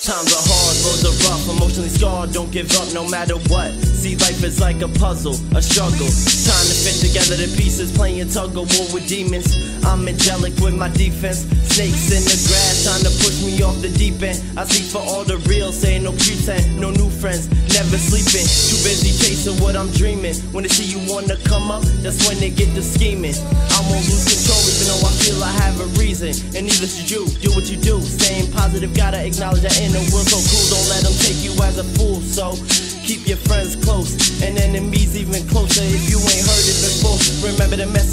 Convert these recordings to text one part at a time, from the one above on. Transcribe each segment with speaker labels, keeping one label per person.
Speaker 1: Times are hard, roads are rough, emotionally scarred, don't give up no matter what. See, life is like a puzzle, a struggle. Time to fit the pieces, playing tug of war with demons. I'm angelic with my defense. Snakes in the grass, trying to push me off the deep end. I seek for all the real, saying no pretend, no new friends, never sleeping. Too busy chasing what I'm dreaming. When they see you wanna come up, that's when they get to scheming. I won't lose control, even though I feel I have a reason. And neither should you. Do what you do, staying positive, gotta acknowledge that inner world so cool. Don't let them take you as a fool. So keep your friends close and enemies even closer. If you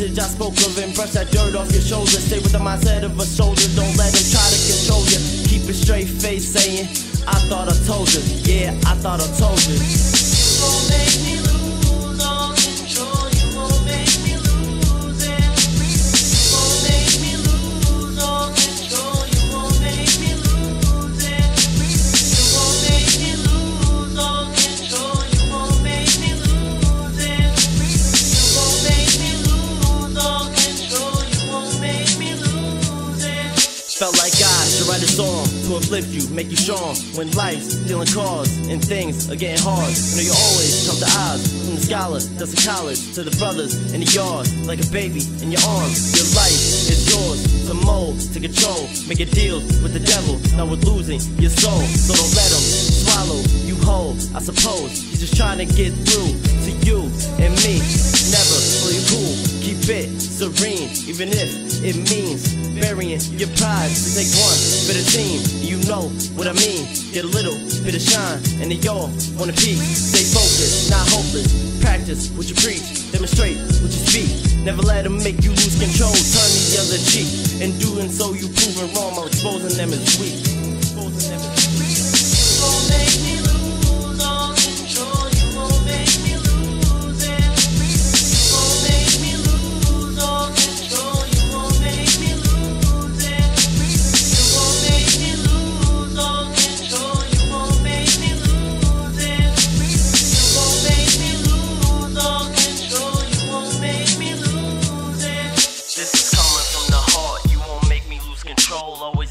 Speaker 1: message I spoke of and brush that dirt off your shoulders. Stay with the mindset of a soldier. Don't let them try to control you. Keep a straight face saying, I thought I told you. Yeah, I thought I told you. Felt like God should write a song to uplift you, make you strong. When life's dealing cards and things are getting hard, you know you always come to Oz. From the scholar that's in college to the brothers in the yard, like a baby in your arms. Your life is yours to mold, to control. Make a deal with the devil, not with losing your soul. So don't let him swallow you whole. I suppose he's just trying to get through to you and me. Never play cool, keep it serene, even if it means burying your pride. To take one for the team, you know what I mean. Get a little bit of shine, and they all wanna peak. Stay focused, not hopeless. Practice what you preach, demonstrate what you speak. Never let them make you lose control. Turn the other cheek. In doing so, you proving wrong or exposing them as weak.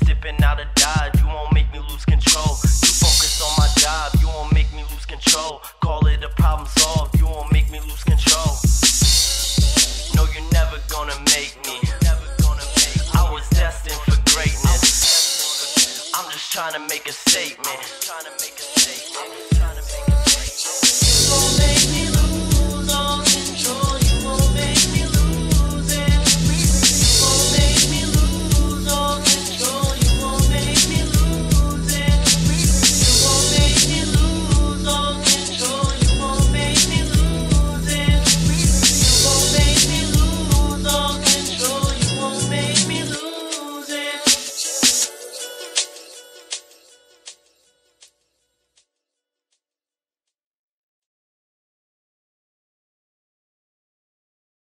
Speaker 1: Always out of dodge. You won't make me lose control. You focus on my job. You won't make me lose control. Call it a problem solved. You won't make me lose control. No, you're never gonna make me. I was destined for greatness. I'm just trying to make a statement.